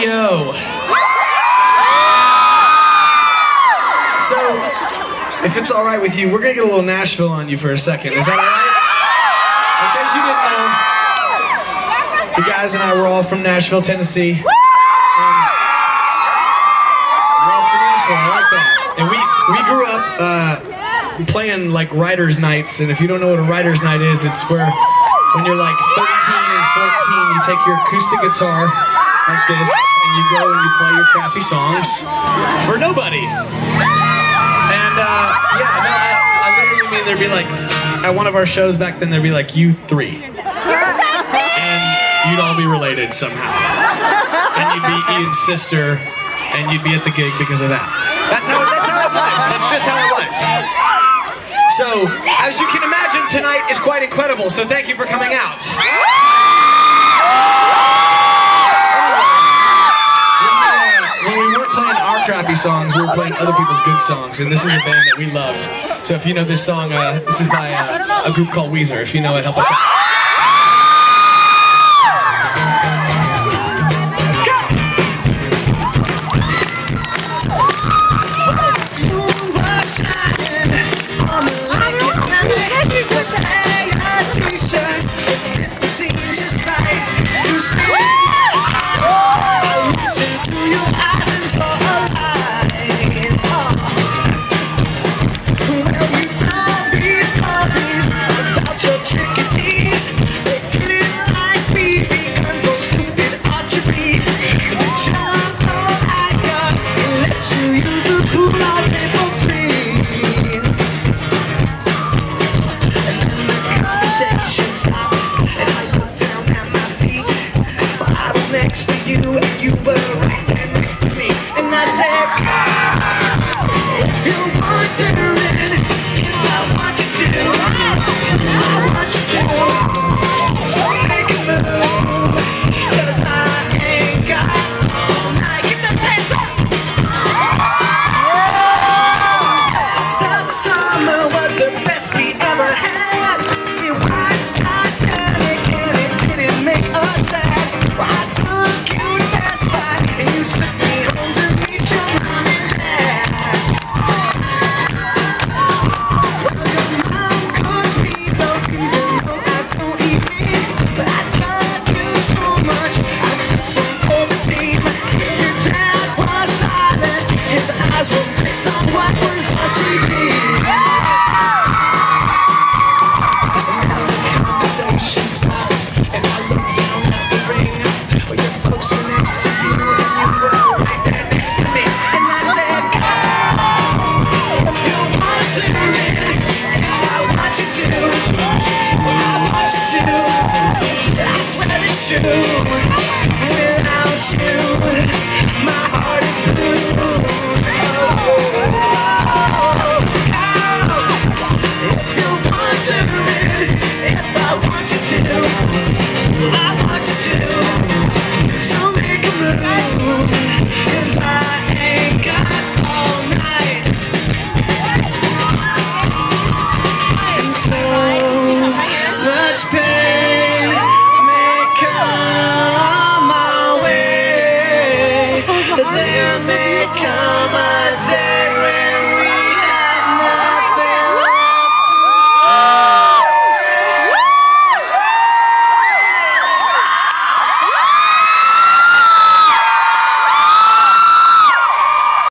Radio. So, if it's all right with you, we're gonna get a little Nashville on you for a second. Is that all right? In case you didn't know, the guys and I were all from Nashville, Tennessee. And we're all from Nashville. I like that. And we we grew up uh, playing like writers' nights. And if you don't know what a writers' night is, it's where when you're like 13 and 14, you take your acoustic guitar like this, and you go and you play your crappy songs for nobody. And uh, yeah, no, I, I literally mean there'd be like at one of our shows back then there'd be like you three, and you'd all be related somehow, and you'd be Ian's sister, and you'd be at the gig because of that. That's how that's how it was. That's just how it was. So, as you can imagine, tonight is quite incredible. So thank you for coming out. Songs, we were playing other people's good songs, and this is a band that we loved. So if you know this song, uh, this is by uh, a group called Weezer. If you know it, help us out. To you and you were right there next to me. And I said, ah, if you're wondering if you